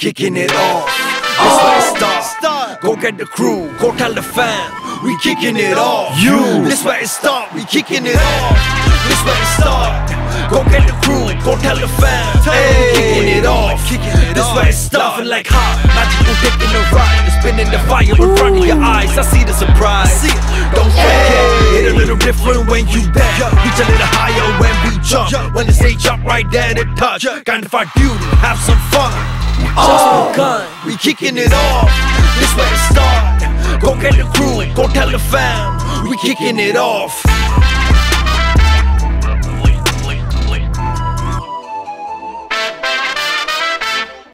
kicking it off. This where it start. Go get the crew, go tell the fam. We kicking it off. You. This where it start. We kicking it off. This where it start. Go get the crew, go tell the fam. Hey, we kicking it off. Kicking it This where it start. Laughing like hot, magical dick in the ride. It's spinning the fire in front of your eyes. I see the surprise. Don't shake it. Hit a little different when you back. Reach a little higher we jump. When they say up right there to touch. Kind of our duty, have some fun. Oh. Begun, we kicking it off. This where it start. Go get the crew, and go tell the fam. We kicking it off.